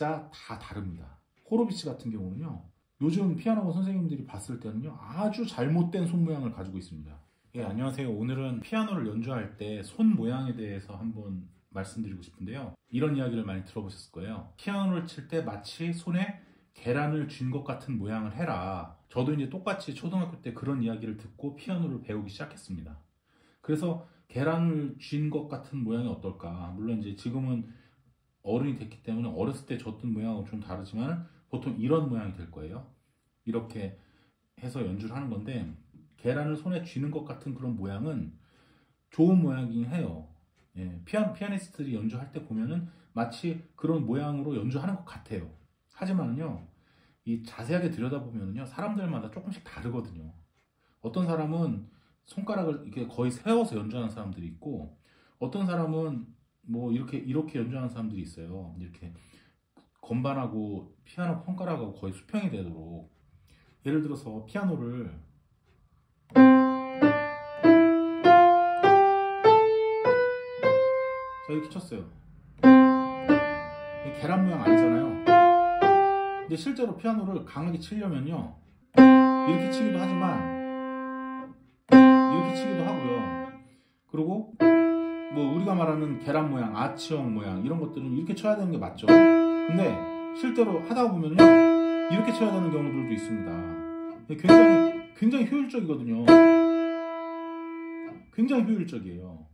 각자 다 다릅니다. 호로비치 같은 경우는요. 요즘 피아노 선생님들이 봤을 때는요. 아주 잘못된 손 모양을 가지고 있습니다. 예, 안녕하세요. 오늘은 피아노를 연주할 때 손 모양에 대해서 한번 말씀드리고 싶은데요. 이런 이야기를 많이 들어보셨을 거예요. 피아노를 칠 때 마치 손에 계란을 쥔 것 같은 모양을 해라. 저도 이제 똑같이 초등학교 때 그런 이야기를 듣고 피아노를 배우기 시작했습니다. 그래서 계란을 쥔 것 같은 모양이 어떨까? 물론 이제 지금은 어른이 됐기 때문에 어렸을 때 줬던 모양은 좀 다르지만 보통 이런 모양이 될 거예요. 이렇게 해서 연주를 하는 건데 계란을 손에 쥐는 것 같은 그런 모양은 좋은 모양이긴 해요. 예, 피아, 피아니스트들이 연주할 때 보면은 마치 그런 모양으로 연주하는 것 같아요. 하지만요, 이 자세하게 들여다보면요, 사람들마다 조금씩 다르거든요. 어떤 사람은 손가락을 이렇게 거의 세워서 연주하는 사람들이 있고, 어떤 사람은 뭐 이렇게 이렇게 연주하는 사람들이 있어요. 이렇게 건반하고 피아노 손가락하고 거의 수평이 되도록 예를 들어서 피아노를 자 이렇게 쳤어요. 계란 모양 아니잖아요. 근데 실제로 피아노를 강하게 치려면요 이렇게 치기도 하지만 이렇게 치기도 하고요. 뭐 우리가 말하는 계란 모양, 아치형 모양 이런 것들은 이렇게 쳐야 되는 게 맞죠. 근데 실제로 하다 보면요 이렇게 쳐야 되는 경우들도 있습니다. 굉장히 굉장히 효율적이거든요. 굉장히 효율적이에요.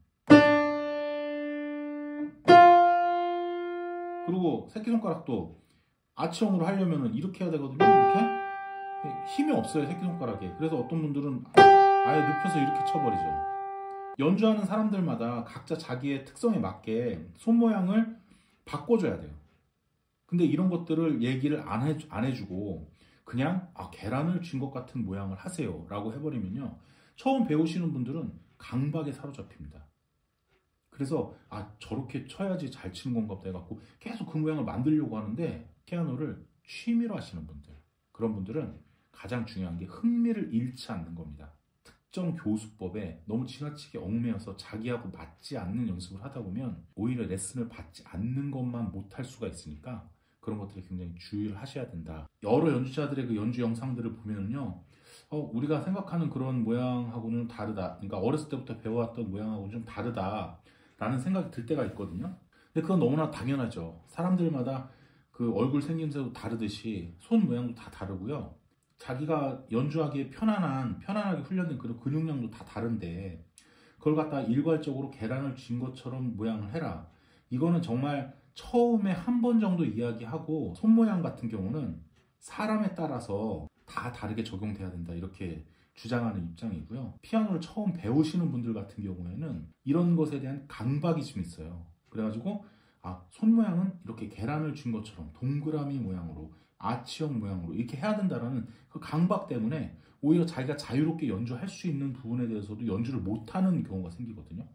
그리고 새끼손가락도 아치형으로 하려면 이렇게 해야 되거든요. 이렇게 힘이 없어요 새끼손가락에. 그래서 어떤 분들은 아예 눕혀서 이렇게 쳐버리죠. 연주하는 사람들마다 각자 자기의 특성에 맞게 손 모양을 바꿔줘야 돼요. 근데 이런 것들을 얘기를 안, 해, 안 해주고 그냥 아, 계란을 쥔 것 같은 모양을 하세요 라고 해버리면요. 처음 배우시는 분들은 강박에 사로잡힙니다. 그래서 아 저렇게 쳐야지 잘 치는 건가 보다 해갖고 계속 그 모양을 만들려고 하는데 피아노를 취미로 하시는 분들 그런 분들은 가장 중요한 게 흥미를 잃지 않는 겁니다. 특정 교수법에 너무 지나치게 얽매여서 자기하고 맞지 않는 연습을 하다 보면 오히려 레슨을 받지 않는 것만 못할 수가 있으니까 그런 것들에 굉장히 주의를 하셔야 된다. 여러 연주자들의 그 연주 영상들을 보면은요, 어, 우리가 생각하는 그런 모양하고는 다르다. 그러니까 어렸을 때부터 배워왔던 모양하고는 좀 다르다 라는 생각이 들 때가 있거든요. 근데 그건 너무나 당연하죠. 사람들마다 그 얼굴 생김새도 다르듯이 손 모양도 다 다르고요. 자기가 연주하기에 편안한, 편안하게 훈련된 그런 근육량도 다 다른데, 그걸 갖다 일괄적으로 계란을 쥔 것처럼 모양을 해라. 이거는 정말 처음에 한 번 정도 이야기하고 손 모양 같은 경우는 사람에 따라서 다 다르게 적용돼야 된다. 이렇게 주장하는 입장이고요. 피아노를 처음 배우시는 분들 같은 경우에는 이런 것에 대한 강박이 좀 있어요. 그래가지고 아, 손 모양은 이렇게 계란을 준 것처럼 동그라미 모양으로 아치형 모양으로 이렇게 해야 된다라는 그 강박 때문에 오히려 자기가 자유롭게 연주할 수 있는 부분에 대해서도 연주를 못하는 경우가 생기거든요.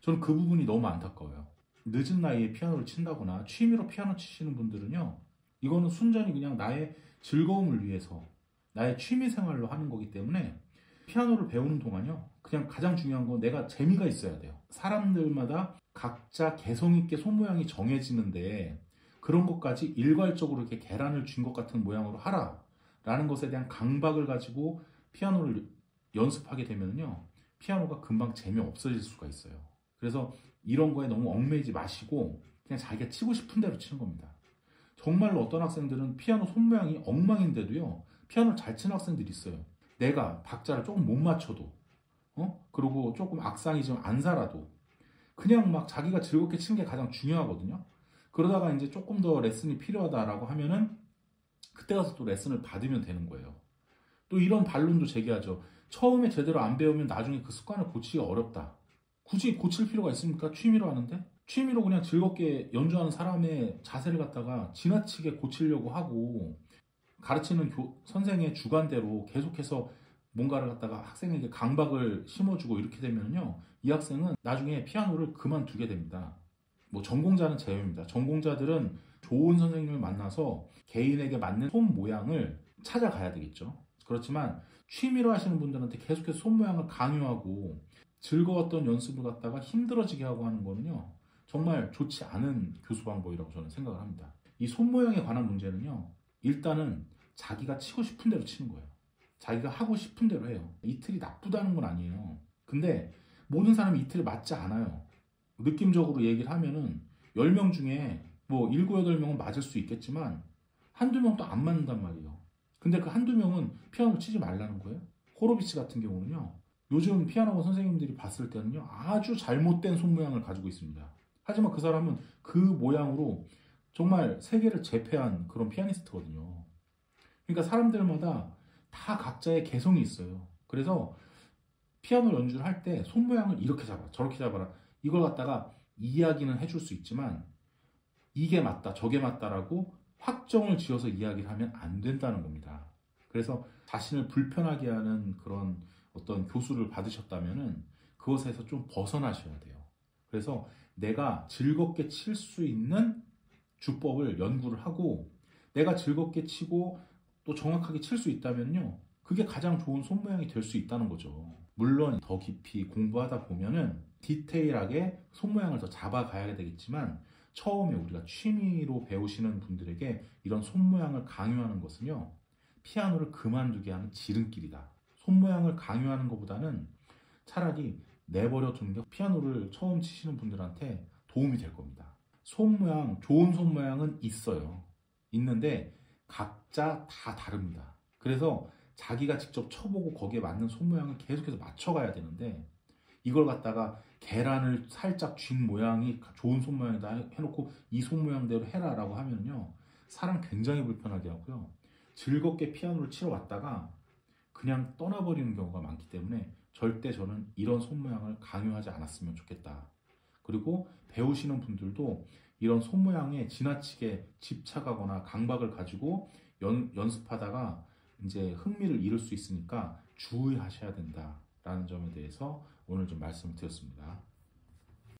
저는 그 부분이 너무 안타까워요. 늦은 나이에 피아노를 친다거나 취미로 피아노 치시는 분들은요, 이거는 순전히 그냥 나의 즐거움을 위해서 나의 취미 생활로 하는 거기 때문에 피아노를 배우는 동안요, 그냥 가장 중요한 건 내가 재미가 있어야 돼요. 사람들마다 각자 개성 있게 손 모양이 정해지는데 그런 것까지 일괄적으로 이렇게 계란을 쥔것 같은 모양으로 하라. 라는 것에 대한 강박을 가지고 피아노를 연습하게 되면요. 피아노가 금방 재미없어질 수가 있어요. 그래서 이런 거에 너무 얽매이지 마시고 그냥 자기가 치고 싶은 대로 치는 겁니다. 정말로 어떤 학생들은 피아노 손 모양이 엉망인데도요. 피아노를 잘 치는 학생들이 있어요. 내가 박자를 조금 못 맞춰도 어? 그리고 조금 악상이 좀 안 살아도 그냥 막 자기가 즐겁게 치는 게 가장 중요하거든요. 그러다가 이제 조금 더 레슨이 필요하다라고 하면은 그때 가서 또 레슨을 받으면 되는 거예요. 또 이런 반론도 제기하죠. 처음에 제대로 안 배우면 나중에 그 습관을 고치기가 어렵다. 굳이 고칠 필요가 있습니까? 취미로 하는데? 취미로 그냥 즐겁게 연주하는 사람의 자세를 갖다가 지나치게 고치려고 하고 가르치는 교, 선생의 주관대로 계속해서 뭔가를 갖다가 학생에게 강박을 심어주고 이렇게 되면요. 이 학생은 나중에 피아노를 그만두게 됩니다. 뭐 전공자는 제외입니다. 전공자들은 좋은 선생님을 만나서 개인에게 맞는 손 모양을 찾아가야 되겠죠. 그렇지만 취미로 하시는 분들한테 계속해서 손 모양을 강요하고 즐거웠던 연습을 갖다가 힘들어지게 하고 하는 거는요. 정말 좋지 않은 교수 방법이라고 저는 생각을 합니다. 이 손 모양에 관한 문제는요. 일단은 자기가 치고 싶은 대로 치는 거예요. 자기가 하고 싶은 대로 해요. 이틀이 나쁘다는 건 아니에요. 근데 모든 사람이 이틀이 맞지 않아요. 느낌적으로 얘기를 하면은 10명 중에 뭐 7, 8명은 맞을 수 있겠지만 한두 명도 안 맞는단 말이에요. 근데 그 한두 명은 피아노 치지 말라는 거예요. 호로비치 같은 경우는요. 요즘 피아노 선생님들이 봤을 때는요. 아주 잘못된 손 모양을 가지고 있습니다. 하지만 그 사람은 그 모양으로 정말 세계를 제패한 그런 피아니스트거든요. 그러니까 사람들마다 다 각자의 개성이 있어요. 그래서 피아노 연주를 할 때 손 모양을 이렇게 잡아라, 저렇게 잡아라. 이걸 갖다가 이야기는 해줄 수 있지만 이게 맞다, 저게 맞다라고 확정을 지어서 이야기를 하면 안 된다는 겁니다. 그래서 자신을 불편하게 하는 그런 어떤 교수를 받으셨다면은 그것에서 좀 벗어나셔야 돼요. 그래서 내가 즐겁게 칠 수 있는 주법을 연구를 하고 내가 즐겁게 치고 또 정확하게 칠 수 있다면요. 그게 가장 좋은 손 모양이 될 수 있다는 거죠. 물론 더 깊이 공부하다 보면은 디테일하게 손 모양을 더 잡아가야 되겠지만 처음에 우리가 취미로 배우시는 분들에게 이런 손 모양을 강요하는 것은요. 피아노를 그만두게 하는 지름길이다. 손 모양을 강요하는 것보다는 차라리 내버려 두는 게 피아노를 처음 치시는 분들한테 도움이 될 겁니다. 손 모양, 좋은 손 모양은 있어요. 있는데 각자 다 다릅니다. 그래서 자기가 직접 쳐보고 거기에 맞는 손 모양을 계속해서 맞춰가야 되는데 이걸 갖다가 계란을 살짝 쥔 모양이 좋은 손 모양이다 해놓고 이 손 모양대로 해라라고 하면요 사람 굉장히 불편하게 하고요 즐겁게 피아노를 치러 왔다가 그냥 떠나버리는 경우가 많기 때문에 절대 저는 이런 손 모양을 강요하지 않았으면 좋겠다. 그리고 배우시는 분들도 이런 손 모양에 지나치게 집착하거나 강박을 가지고 연, 연습하다가 이제 흥미를 잃을 수 있으니까 주의하셔야 된다라는 점에 대해서 오늘 좀 말씀을 드렸습니다.